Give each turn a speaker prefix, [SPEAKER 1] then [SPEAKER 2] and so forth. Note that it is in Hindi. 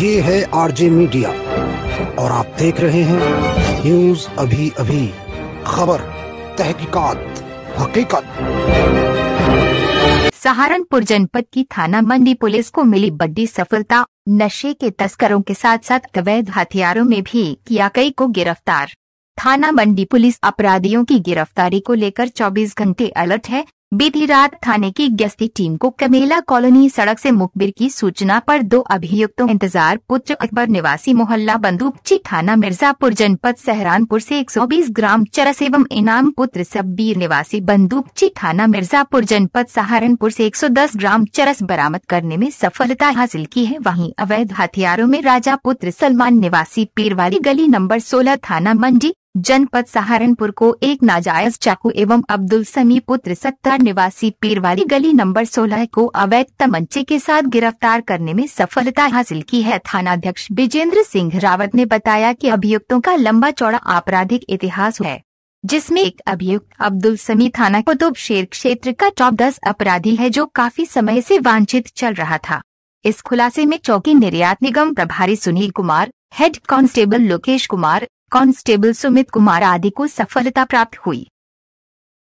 [SPEAKER 1] ये है आरजे मीडिया और आप देख रहे हैं न्यूज़ अभी अभी खबर, तहकीकात, हकीकत।
[SPEAKER 2] सहारनपुर जनपद की थाना मंडी पुलिस को मिली बड़ी सफलता, नशे के तस्करों के साथ साथ अवैध हथियारों में भी किया कई को गिरफ़्तार। थाना मंडी पुलिस अपराधियों की गिरफ्तारी को लेकर 24 घंटे अलर्ट है बीती रात थाने की गश्ती टीम को कमेला कॉलोनी सड़क से मुखबिर की सूचना पर दो अभियुक्तों इंतज़ार। पुत्र अकबर निवासी मोहल्ला बंदूकची थाना मिर्जापुर जनपद सहरानपुर से 120 ग्राम चरस एवं इनाम पुत्र सब्बीर निवासी बंदूकची थाना मिर्जापुर जनपद सहारनपुर से 110 ग्राम चरस बरामद करने में सफलता हासिल की है। वही अवैध हथियारों में राजा पुत्र सलमान निवासी पीरवाली गली नंबर 16 थाना मंडी जनपद सहारनपुर को एक नाजायज चाकू एवं अब्दुल समी पुत्र सत्तर निवासी पीरवाली गली नंबर 16 को अवैध तमंचे के साथ गिरफ़्तार करने में सफलता हासिल की है। थानाध्यक्ष विजेंद्र सिंह रावत ने बताया कि अभियुक्तों का लंबा चौड़ा आपराधिक इतिहास है, जिसमें एक अभियुक्त अब्दुल समी थाना कुतुब शेर क्षेत्र का टॉप दस अपराधी है जो काफ़ी समय से वांछित चल रहा था। इस खुलासे में चौकी निर्यात निगम प्रभारी Sunil Kumar head constable Lokesh Kumar constable Sumit Kumar आदि को सफलता प्राप्त हुई।